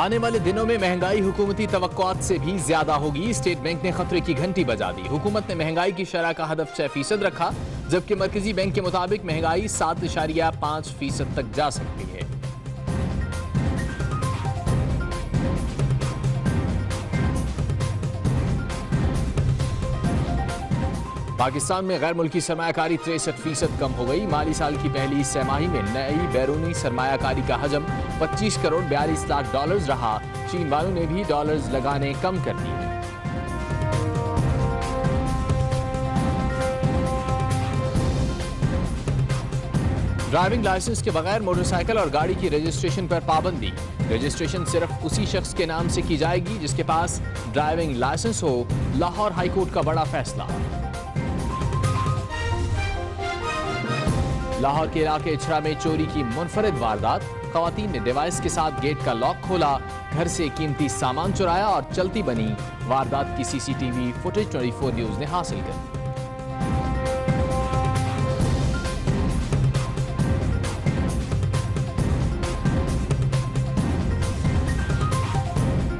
آنے والے دنوں میں مہنگائی حکومتی توقعات سے بھی زیادہ ہوگی۔ اسٹیٹ بینک نے خطرے کی گھنٹی بجا دی۔ حکومت نے مہنگائی کی شرح کا ہدف چھ فیصد رکھا، جبکہ مرکزی بینک کے مطابق مہنگائی سات اشاریہ پانچ فیصد تک جا سکتی ہے۔ پاکستان میں غیر ملکی سرمایہ کاری تریسٹھ فیصد کم ہو گئی۔ مالی سال کی پہلی سہ ماہی میں نئی بیرونی سرمایہ کاری کا حجم پچیس کروڑ بیالیس لاکھ ڈالرز رہا۔ چین والوں نے بھی ڈالرز لگانے کم کر دی۔ ڈرائیونگ لائسنس کے بغیر موٹر سائیکل اور گاڑی کی رجسٹریشن پر پابندی۔ رجسٹریشن صرف اسی شخص کے نام سے کی جائے گی جس کے پاس ڈرائیونگ لائسنس ہو۔ لاہور ہائی کورٹ کا بڑا فیصلہ۔ لاہور کے علاقے اچھرا میں چوری کی منفرد واردات، خواتین نے ڈیوائس کے ساتھ گیٹ کا لاک کھولا، گھر سے قیمتی سامان چرایا اور چلتی بنی۔ واردات کی C C T V footage 24 news نے حاصل کر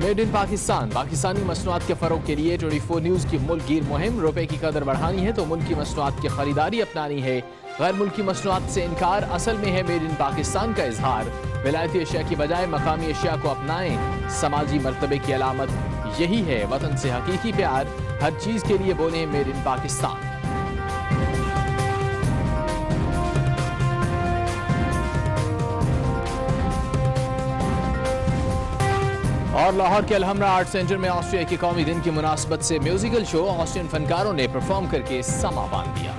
میڈ ان پاکستان پاکستانی مصنوعات کے فروغ کے لیے 24 نیوز کی ملک گیر مہم، روپے کی قدر بڑھانی ہے تو ملکی مصنوعات کی خریداری اپنانی ہے۔ غیر ملکی مصنوعات سے انکار اصل میں ہے میڈ ان پاکستان کا اظہار۔ ولایتی اشیاء کی بجائے مقامی اشیاء کو اپنائیں۔ سماجی مرتبے کی علامت یہی ہے۔ وطن سے حقیقی پیار، ہر چیز کے لیے بولیں میڈ ان پاکستان۔ اور لاہور کے الحمرہ آرٹ سینٹر میں آسٹریا کے قومی دن کی مناسبت سے میوزیکل شو آسٹرین فنکاروں نے پرفارم کر کے سما باندھ دیا